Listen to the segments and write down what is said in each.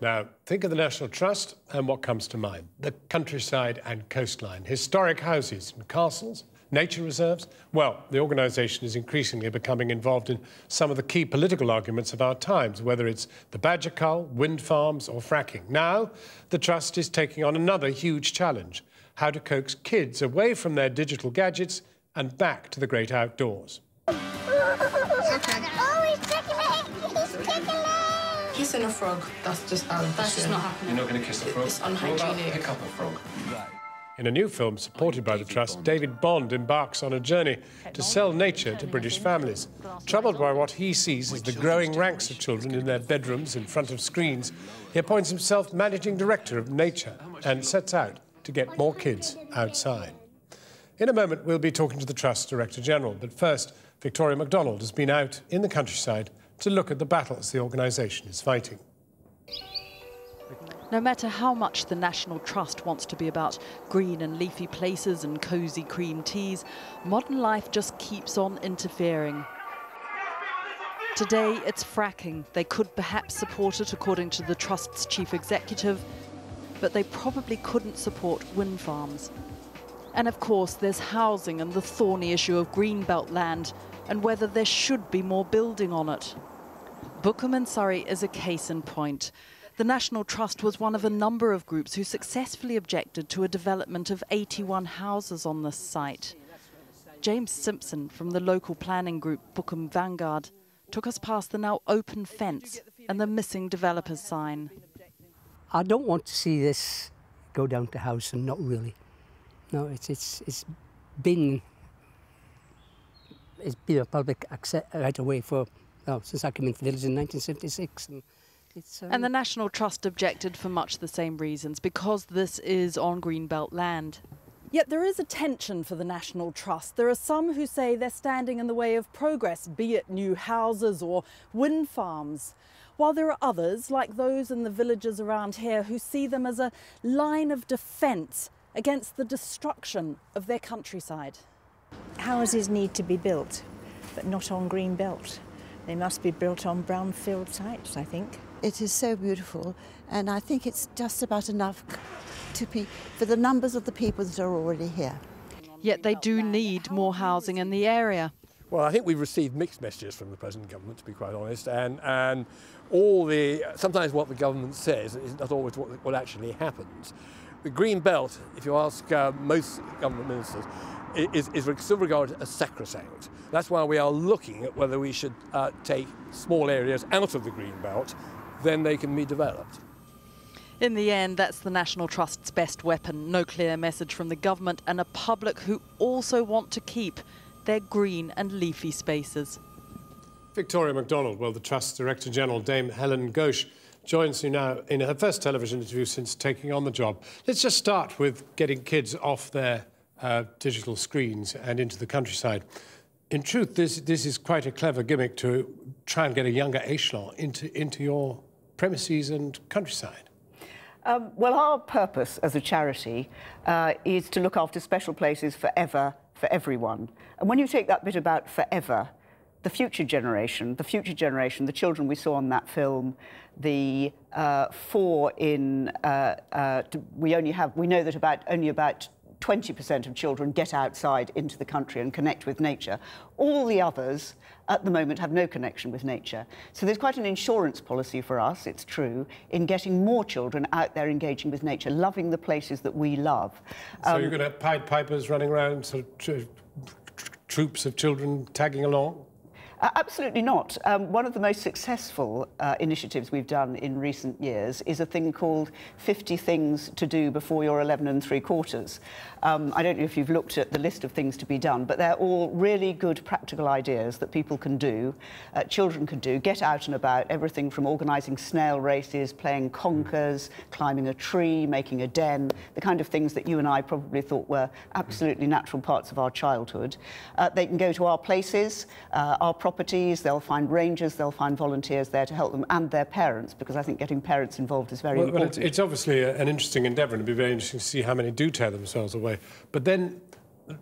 Now, think of the National Trust and what comes to mind? The countryside and coastline, historic houses and castles, nature reserves. Well, the organisation is increasingly becoming involved in some of the key political arguments of our times, whether it's the badger cull, wind farms or fracking. Now, the Trust is taking on another huge challenge, how to coax kids away from their digital gadgets and back to the great outdoors. Kissing a frog, that's just out That's just not happening. You're not going to kiss a frog? It's unhygienic. pick up a frog? In a new film supported by the Trust, David Bond embarks on a journey to sell nature to British families. Troubled by what he sees as the growing ranks of children in their bedrooms in front of screens, he appoints himself managing director of nature and sets out to get more kids outside. In a moment, we'll be talking to the Trust Director General, but first, Victoria MacDonald has been out in the countryside to look at the battles the organisation is fighting. No matter how much the National Trust wants to be about green and leafy places and cosy cream teas, modern life just keeps on interfering. Today, it's fracking. They could perhaps support it, according to the Trust's chief executive, but they probably couldn't support wind farms. And of course, there's housing and the thorny issue of greenbelt land and whether there should be more building on it. Bookham in Surrey is a case in point. The National Trust was one of a number of groups who successfully objected to a development of 81 houses on this site. James Simpson from the local planning group Bookham Vanguard took us past the now open fence and the missing developer's sign. I don't want to see this go down to house and not really. No, it's it's it's been it's been a public access right away for well, since I came into the village in 1976. And, it's, um, And the National Trust objected for much the same reasons because this is on Greenbelt land. Yet there is a tension for the National Trust. There are some who say they're standing in the way of progress, be it new houses or wind farms. While there are others, like those in the villages around here, who see them as a line of defence against the destruction of their countryside. Houses need to be built, but not on green belt. They must be built on brownfield sites, I think. It is so beautiful, and I think it's just about enough to be for the numbers of the people that are already here. Yet they do need more housing in the area. Well, I think we've received mixed messages from the present government, to be quite honest, and and all the sometimes what the government says is not always what, what actually happens. The green belt, if you ask uh, most government ministers, i- is, is still regarded as sacrosanct. That's why we are looking at whether we should uh, take small areas out of the green belt, then they can be developed. In the end, that's the National Trust's best weapon. No clear message from the government and a public who also want to keep their green and leafy spaces. Victoria MacDonald, well, the Trust Director General, Dame Helen Ghosh, joins you now in her first television interview since taking on the job. Let's just start with getting kids off their uh, digital screens and into the countryside. In truth, this, this is quite a clever gimmick to try and get a younger echelon into, into your premises and countryside. Um, well, our purpose as a charity uh, is to look after special places forever for everyone. And when you take that bit about forever, the future generation, the future generation, the children we saw on that film, the uh, four in, uh, uh, we only have, we know that about only about 20% of children get outside into the country and connect with nature. All the others at the moment have no connection with nature. So there's quite an insurance policy for us, it's true, in getting more children out there engaging with nature, loving the places that we love. so Um, you're going to have Pied Pipers running around, sort of tr- tr- troops of children tagging along? Uh, absolutely not. Um, one of the most successful uh, initiatives we've done in recent years is a thing called 50 Things to Do Before You're 11 and Three Quarters. Um, I don't know if you've looked at the list of things to be done, but they're all really good practical ideas that people can do, uh, children can do, get out and about, everything from organising snail races, playing conkers, climbing a tree, making a den, the kind of things that you and I probably thought were absolutely natural parts of our childhood. Uh, they can go to our places, uh, our properties, they'll find rangers, they'll find volunteers there to help them and their parents, because I think getting parents involved is very Well, well, important. it's, it's obviously a- an interesting endeavour, and it'd be very interesting to see how many do tear themselves away. But then,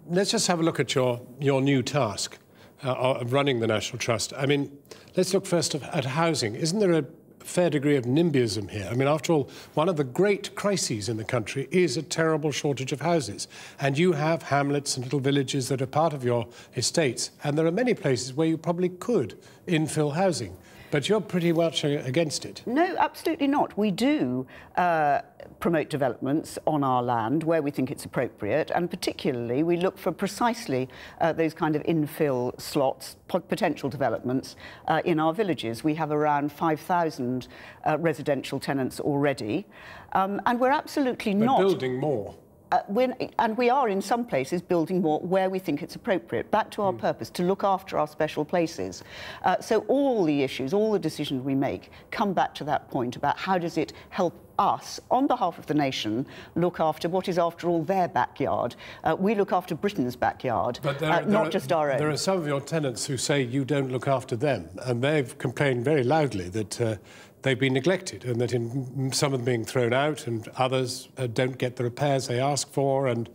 let's just have a look at your, your new task uh, of running the National Trust. I mean, let's look first of- at housing. Isn't there a, fair degree of NIMBYism here. I mean, after all, one of the great crises in the country is a terrible shortage of houses. And you have hamlets and little villages that are part of your estates. And there are many places where you probably could infill housing. But you're pretty much against it. No, absolutely not. We do uh, promote developments on our land where we think it's appropriate, and particularly we look for precisely uh, those kind of infill slots, potential developments uh, in our villages. We have around 5,000 uh, residential tenants already, um, and we're absolutely not building more uh, and we are in some places building more where we think it's appropriate. Back to our mm. purpose, to look after our special places. Uh, so all the issues, all the decisions we make come back to that point about how does it help us, on behalf of the nation, look after what is, after all, their backyard. Uh, we look after Britain's backyard, but there, uh, there not are, just our own. There are some of your tenants who say you don't look after them, and they've complained very loudly that uh, they've been neglected and that in, some of them being thrown out and others uh, don't get the repairs they ask for and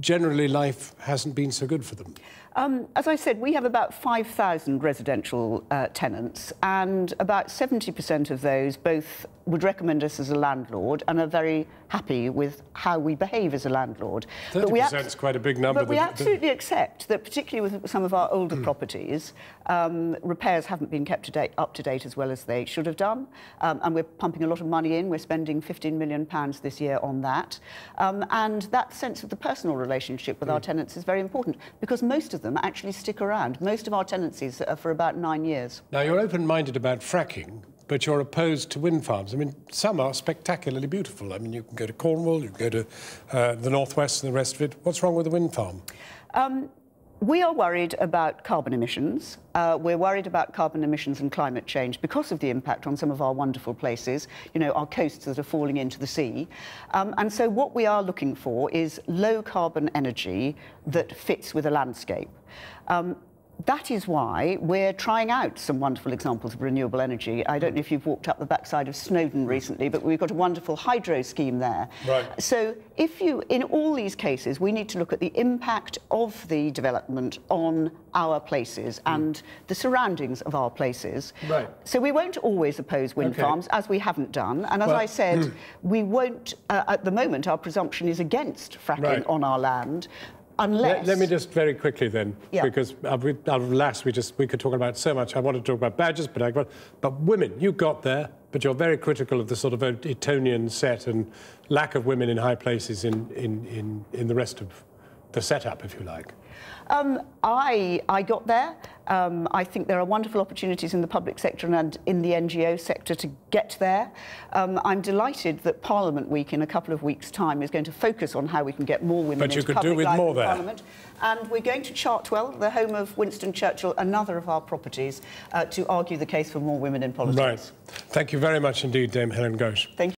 generally life hasn't been so good for them. Um, as I said, we have about 5,000 residential uh, tenants, and about 70% of those both would recommend us as a landlord and are very happy with how we behave as a landlord. 30% is quite a big number. But we absolutely accept that, particularly with some of our older mm. properties, um, repairs haven't been kept to date, up to date as well as they should have done, um, and we're pumping a lot of money in. We're spending 15 million pounds this year on that, um, and that sense of the personal relationship with mm. our tenants is very important because most of them actually stick around. Most of our tenancies are for about nine years. Now, you're open-minded about fracking, but you're opposed to wind farms. I mean, some are spectacularly beautiful. I mean, you can go to Cornwall, you can go to uh, the northwest and the rest of it. What's wrong with a wind farm? Um, we are worried about carbon emissions. Uh, we're worried about carbon emissions and climate change because of the impact on some of our wonderful places, you know, our coasts that are falling into the sea. Um, and so what we are looking for is low carbon energy that fits with a landscape. Um, that is why we're trying out some wonderful examples of renewable energy. I don't know if you've walked up the backside of Snowdon recently, but we've got a wonderful hydro scheme there. Right. So if you, in all these cases, we need to look at the impact of the development on our places mm. and the surroundings of our places. Right. So we won't always oppose wind okay. farms, as we haven't done. And as well, I said, mm. we won't, uh, at the moment, our presumption is against fracking right. on our land unless... Let, let, me just very quickly then, yeah. because uh, alas, we just we could talk about so much. I want to talk about badges, but I, but women, you got there, but you're very critical of the sort of Etonian set and lack of women in high places in in in, in the rest of the setup, if you like. Um, I, I got there. Um, I think there are wonderful opportunities in the public sector and in the NGO sector to get there. Um, I'm delighted that Parliament Week in a couple of weeks' time is going to focus on how we can get more women but into you could public do with life more there. Parliament. And we're going to Chartwell, the home of Winston Churchill, another of our properties, uh, to argue the case for more women in politics. Right. Thank you very much indeed, Dame Helen Ghosh. Thank you.